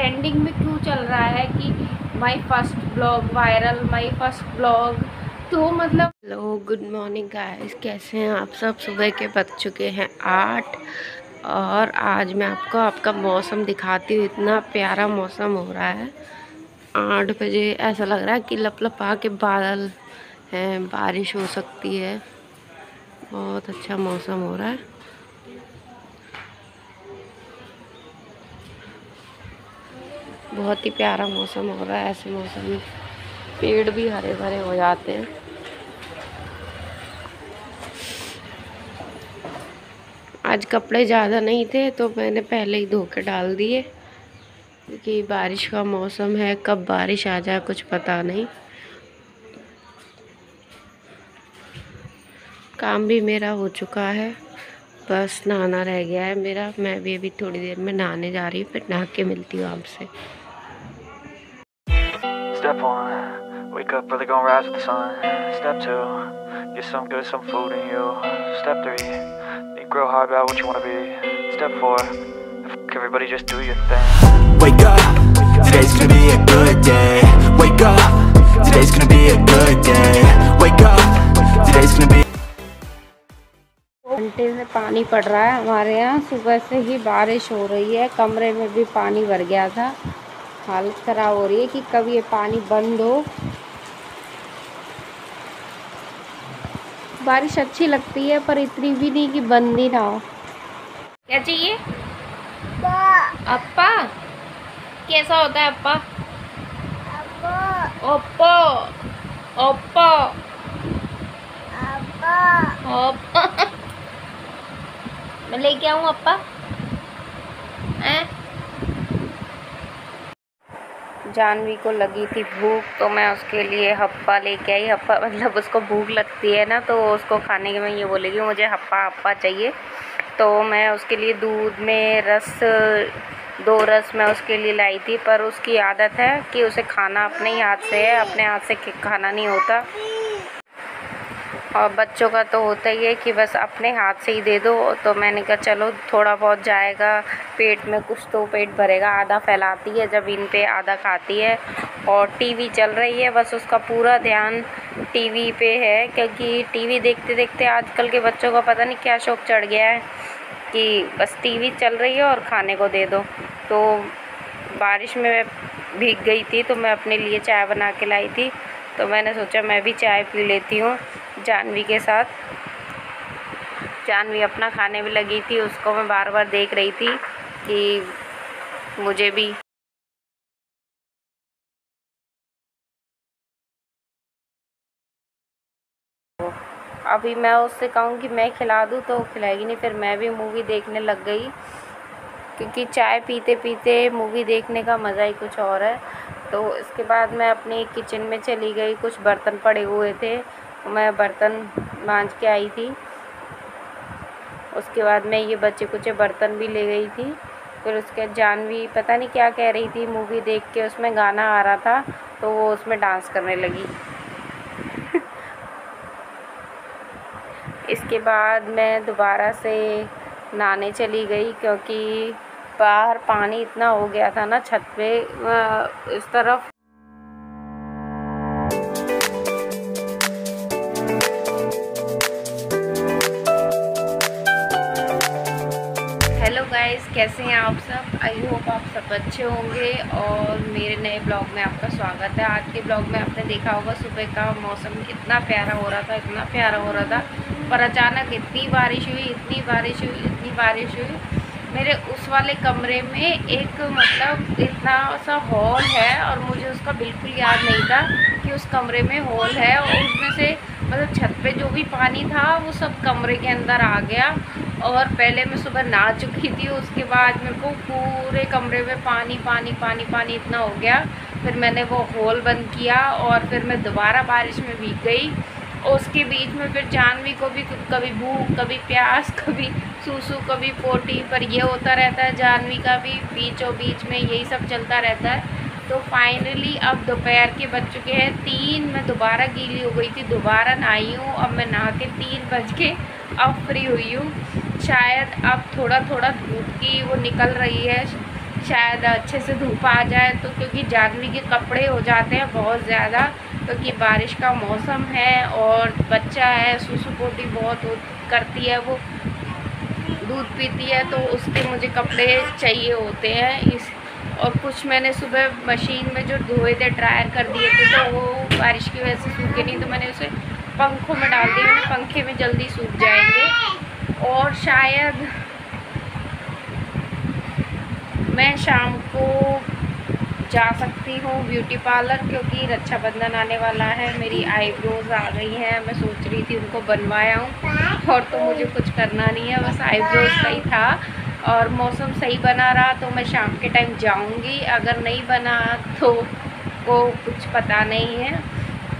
Trending में क्यों चल रहा है कि my first blog viral my first blog तो मतलब हेलो गुड मॉर्निंग गाइस कैसे हैं आप सब? सुबह के बज चुके हैं आठ और आज मैं आपको आपका मौसम दिखाती हूँ। इतना प्यारा मौसम हो रहा है। आठ बजे ऐसा लग रहा है कि लप लपा के बादल हैं, बारिश हो सकती है। बहुत अच्छा मौसम हो रहा है। बहुत ही प्यारा मौसम हो रहा है ऐसे मौसम में। पेड़ भी हरे भरे हो जाते हैं। आज कपड़े ज़्यादा नहीं थे तो मैंने पहले ही धो के डाल दिए, क्योंकि बारिश का मौसम है, कब बारिश आ जाए कुछ पता नहीं। काम भी मेरा हो चुका है। बस नहाना रह गया है मेरा मैं भी अभी थोड़ी देर में नहाने जा रही हूँ फिर नहा के मिलती हूँ आपसे Step one, wake up early, gonna rise with the sun. Step two, get some good, some food in you. Step three, think grow hard about what you wanna be. Step four, everybody just do your thing. Wake up, today's gonna be a good day. पानी पड़ रहा है हमारे यहाँ। सुबह से ही बारिश हो रही है। कमरे में भी पानी भर गया था। हालत ख़राब हो रही है कि कब ये पानी बंद हो। बारिश अच्छी लगती है पर इतनी भी नहीं कि बंद ही ना हो। क्या चाहिए? अप्पा। कैसा होता है अप्पा? ओप्पो ओप्पो ओप्पो मैं लेके आऊँ अपा। जानवी को लगी थी भूख तो मैं उसके लिए हप्पा लेके आई। हप्पा मतलब उसको भूख लगती है ना तो उसको खाने के में ये बोलेगी, मुझे हप्पा हप्पा चाहिए। तो मैं उसके लिए दूध में रस, दो रस मैं उसके लिए लाई थी, पर उसकी आदत है कि उसे खाना अपने ही हाथ से है, अपने हाथ से खाना नहीं होता। और बच्चों का तो होता ही है कि बस अपने हाथ से ही दे दो। तो मैंने कहा, चलो, थोड़ा बहुत जाएगा, पेट में कुछ तो पेट भरेगा, आधा फैलाती है जब इन पे आधा खाती है और टीवी चल रही है, बस उसका पूरा ध्यान टीवी पे है, क्योंकि टीवी देखते देखते आजकल के बच्चों का पता नहीं क्या शौक चढ़ गया है कि बस टीवी चल रही है और खाने को दे दो। तो बारिश में भीग गई थी तो मैं अपने लिए चाय बना के लाई थी। तो मैंने सोचा, मैं भी चाय पी लेती हूँ। जानवी के साथ। जानवी अपना खाने में लगी थी, उसको मैं बार बार देख रही थी कि मुझे भी। अभी मैं उससे कहूँ कि मैं खिला दूँ तो खिलाएगी नहीं, फिर मैं भी मूवी देखने लग गई। क्योंकि चाय पीते पीते मूवी देखने का मज़ा ही कुछ और है। तो इसके बाद मैं अपनी किचन में चली गई, कुछ बर्तन पड़े हुए थे। मैं बर्तन मांज के आई थी। उसके बाद मैं ये बच्चे कुचे बर्तन भी ले गई थी। फिर उसके जानवी पता नहीं क्या कह रही थी, मूवी देख के उसमें गाना आ रहा था तो वो उसमें डांस करने लगी। इसके बाद मैं दोबारा से नहाने चली गई, क्योंकि बाहर पानी इतना हो गया था ना, छत पे इस तरफ़। गाइस कैसे हैं आप सब? आई होप आप सब अच्छे होंगे और मेरे नए ब्लॉग में आपका स्वागत है। आज के ब्लॉग में आपने देखा होगा, सुबह का मौसम इतना प्यारा हो रहा था, इतना प्यारा हो रहा था, पर अचानक इतनी बारिश हुई, इतनी बारिश हुई, इतनी बारिश हुई। मेरे उस वाले कमरे में एक मतलब इतना सा हॉल है और मुझे उसका बिल्कुल याद नहीं था कि उस कमरे में हॉल है और उसमें से मतलब छत पे जो भी पानी था, वो सब कमरे के अंदर आ गया। और पहले मैं सुबह नहा चुकी थी, उसके बाद मेरे को पूरे कमरे में पानी पानी पानी पानी इतना हो गया। फिर मैंने वो होल बंद किया और फिर मैं दोबारा बारिश में भीग गई। और उसके बीच में फिर जानवी को भी कभी भूख, कभी प्यास, कभी सूसू, कभी पोटी, पर ये होता रहता है जानवी का भी बीचों बीच में यही सब चलता रहता है। तो फाइनली अब दोपहर के बज चुके हैं, तीन मैं दोबारा गीली हो गई थी, दोबारा नहाई हूँ। अब मैं नहा के तीन बज के अब फ्री हुई हूँ। शायद अब थोड़ा थोड़ा धूप की वो निकल रही है। शायद अच्छे से धूप आ जाए तो क्योंकि जानवी के कपड़े हो जाते हैं बहुत ज़्यादा, क्योंकि बारिश का मौसम है और बच्चा है सुसु पोटी बहुत करती है वो, दूध पीती है तो उसके मुझे कपड़े चाहिए होते हैं। इस, और कुछ मैंने सुबह मशीन में जो धोए थे, ड्रायर कर दिए थे तो वो बारिश की वजह से सूखे नहीं तो मैंने उसे पंखों में डाल दिए पंखे में जल्दी सूख जाएँगे। और शायद मैं शाम को जा सकती हूँ ब्यूटी पार्लर क्योंकि रक्षाबंधन आने वाला है। मेरी आईब्रोज आ गई हैं। मैं सोच रही थी उनको बनवाया हूँ। और तो मुझे कुछ करना नहीं है। बस आईब्रोज का ही था। और मौसम सही बना रहा तो मैं शाम के टाइम जाऊँगी। अगर नहीं बना तो वो कुछ पता नहीं है।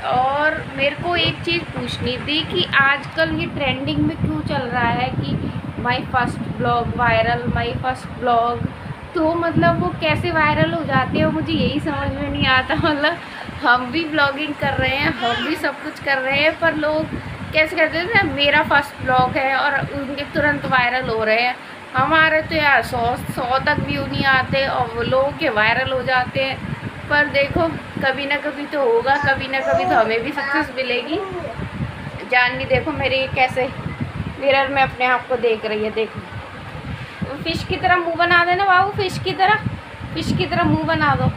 और मेरे को एक चीज़ पूछनी थी कि आजकल ये ट्रेंडिंग में क्यों चल रहा है कि my first blog viral my first blog तो मतलब वो कैसे वायरल हो जाते हैं मुझे यही समझ में नहीं आता। मतलब हम भी ब्लॉगिंग कर रहे हैं, हम भी सब कुछ कर रहे हैं, पर लोग कैसे कहते हैं मेरा फ़र्स्ट ब्लॉग है और उनके तुरंत वायरल हो रहे हैं। हमारे तो यार सौ सौ तक व्यू नहीं आते और वो लोग के वायरल हो जाते हैं। पर देखो कभी ना कभी तो होगा कभी ना कभी तो हमें भी सक्सेस मिलेगी। जानवी देखो मेरी कैसे मिरर में अपने आप को देख रही है देखो। फ़िश की तरह मुँह बना देना बाबू फ़िश की तरह फ़िश की तरह मुँह बना दो।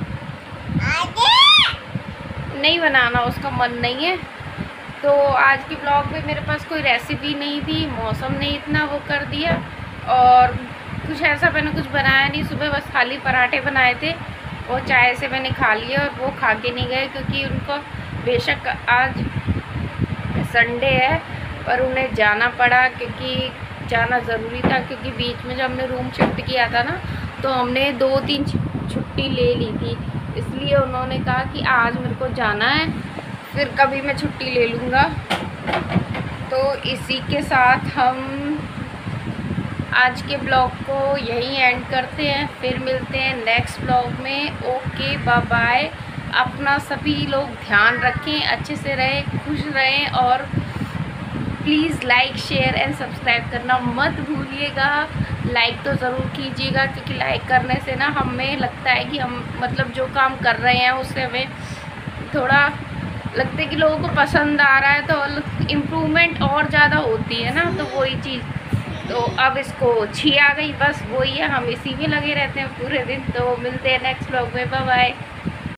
नहीं बनाना उसका मन नहीं है। तो आज की ब्लॉग में मेरे पास कोई रेसिपी नहीं थी मौसम ने इतना वो कर दिया और कुछ ऐसा मैंने कुछ बनाया नहीं सुबह बस खाली पराठे बनाए थे। वो चाय से मैंने खा लिया और वो खा के नहीं गए क्योंकि उनको बेशक आज संडे है, पर उन्हें जाना पड़ा क्योंकि जाना ज़रूरी था क्योंकि बीच में जब हमने रूम शिफ्ट किया था ना तो हमने दो तीन छुट्टी ले ली थी। इसलिए उन्होंने कहा कि आज मेरे को जाना है, फिर कभी मैं छुट्टी ले लूँगा। तो इसी के साथ हम आज के ब्लॉग को यहीं एंड करते हैं। फिर मिलते हैं नेक्स्ट ब्लॉग में। ओके बाय अपना सभी लोग ध्यान रखें, अच्छे से रहें, खुश रहें और please like share and subscribe करना मत भूलिएगा। लाइक तो ज़रूर कीजिएगा क्योंकि लाइक करने से ना हमें लगता है कि हम मतलब जो काम कर रहे हैं उससे हमें थोड़ा लगता है कि लोगों को पसंद आ रहा है तो इम्प्रूवमेंट और ज़्यादा होती है ना तो वही चीज़। तो अब इसको छी आ गई। बस वही है हम इसी में लगे रहते हैं पूरे दिन। तो मिलते हैं नेक्स्ट ब्लॉग में। बाय